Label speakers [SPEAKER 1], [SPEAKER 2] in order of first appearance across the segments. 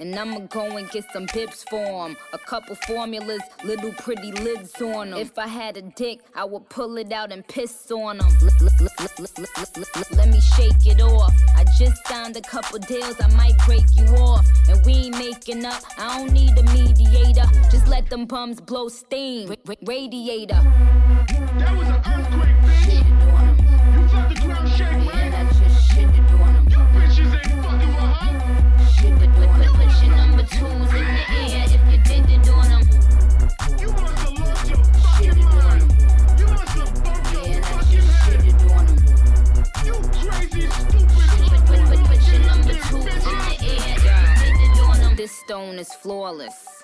[SPEAKER 1] And I'ma go and get some pips for 'em. A couple formulas, little pretty lids on 'em. If I had a dick, I would pull it out and piss on on 'em. Let me shake it off. I just signed a couple deals, I might break you off. And we ain't making up, I don't need a mediator. Just let them bums blow steam. Ra- ra- radiator. stone is flawless.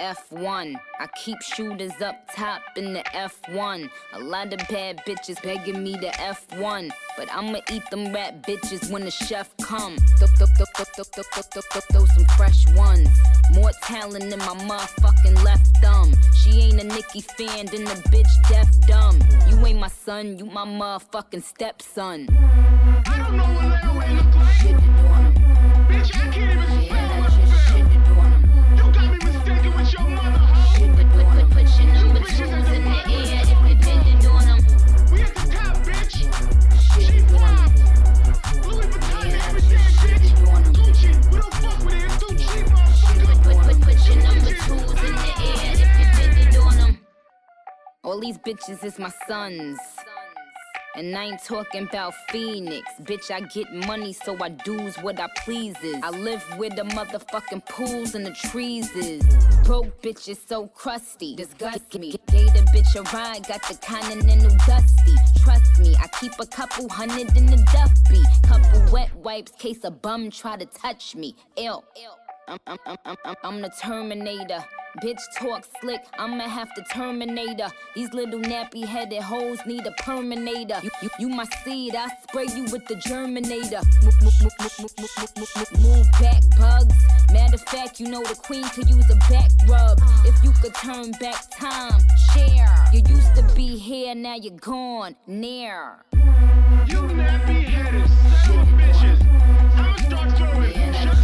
[SPEAKER 1] F1. I keep shooters up top in the F1. A lot of bad bitches begging me to F1. But I'ma eat them rat bitches when the chef come. Throw some fresh ones. More talent than my motherfucking left thumb. She ain't a Nicki fan, then the bitch deaf dumb. You ain't my son, you my motherfucking stepson.
[SPEAKER 2] I don't know
[SPEAKER 1] All these bitches is my sons. And I ain't talking about Phoenix. Bitch, I get money, so I do's what I pleases. I live where the motherfucking pools and the trees is. Broke bitch is so crusty. Disgust me. Gave bitch a ride, got the continental dusty. Trust me, I keep a couple hundred in the duffy. Couple wet wipes, case a bum try to touch me. Ill. I'm, I'm, I'm, I'm, I'm the Terminator. Bitch talk slick, I'ma have to terminate her. These little nappy headed hoes need a perminator. You, you, you my seed, I spray you with the germinator. Move back, bugs. Matter of fact, you know the queen could use a back rub. If you could turn back time, Cher. You used to be here, now you're gone, near.
[SPEAKER 2] You nappy headed son of bitches. I'ma start throwing yeah, at